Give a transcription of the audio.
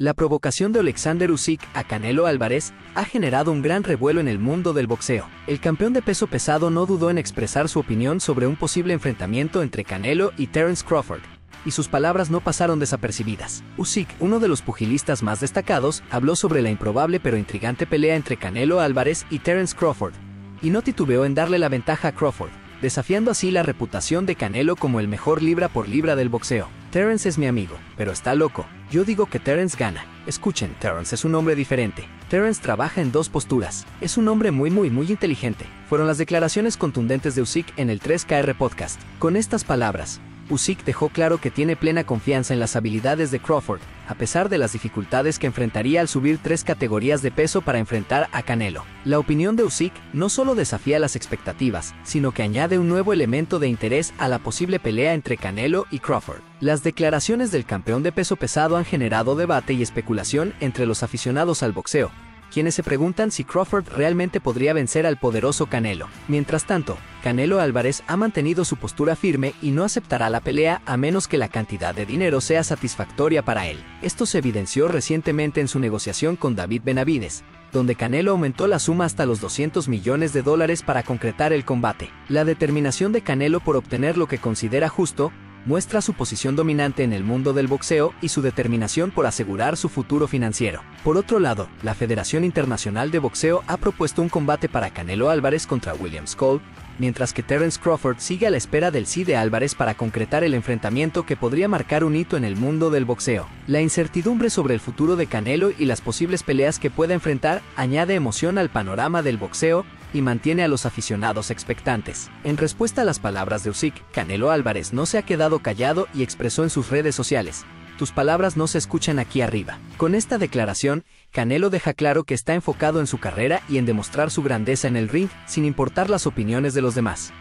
La provocación de Alexander Usyk a Canelo Álvarez ha generado un gran revuelo en el mundo del boxeo. El campeón de peso pesado no dudó en expresar su opinión sobre un posible enfrentamiento entre Canelo y Terence Crawford, y sus palabras no pasaron desapercibidas. Usyk, uno de los pugilistas más destacados, habló sobre la improbable pero intrigante pelea entre Canelo Álvarez y Terence Crawford, y no titubeó en darle la ventaja a Crawford, desafiando así la reputación de Canelo como el mejor libra por libra del boxeo. Terence es mi amigo, pero está loco. Yo digo que Terence gana. Escuchen, Terence es un hombre diferente. Terence trabaja en dos posturas. Es un hombre muy muy muy inteligente. Fueron las declaraciones contundentes de Usyk en el 3KR Podcast. Con estas palabras, Usyk dejó claro que tiene plena confianza en las habilidades de Crawford, a pesar de las dificultades que enfrentaría al subir tres categorías de peso para enfrentar a Canelo. La opinión de Usyk no solo desafía las expectativas, sino que añade un nuevo elemento de interés a la posible pelea entre Canelo y Crawford. Las declaraciones del campeón de peso pesado han generado debate y especulación entre los aficionados al boxeo, quienes se preguntan si Crawford realmente podría vencer al poderoso Canelo. Mientras tanto, Canelo Álvarez ha mantenido su postura firme y no aceptará la pelea a menos que la cantidad de dinero sea satisfactoria para él. Esto se evidenció recientemente en su negociación con David Benavides, donde Canelo aumentó la suma hasta los 200 millones de dólares para concretar el combate. La determinación de Canelo por obtener lo que considera justo muestra su posición dominante en el mundo del boxeo y su determinación por asegurar su futuro financiero. Por otro lado, la Federación Internacional de Boxeo ha propuesto un combate para Canelo Álvarez contra William Cole, mientras que Terence Crawford sigue a la espera del sí de Álvarez para concretar el enfrentamiento que podría marcar un hito en el mundo del boxeo. La incertidumbre sobre el futuro de Canelo y las posibles peleas que pueda enfrentar añade emoción al panorama del boxeo y mantiene a los aficionados expectantes. En respuesta a las palabras de Usyk, Canelo Álvarez no se ha quedado callado y expresó en sus redes sociales, tus palabras no se escuchan aquí arriba. Con esta declaración, Canelo deja claro que está enfocado en su carrera y en demostrar su grandeza en el ring sin importar las opiniones de los demás.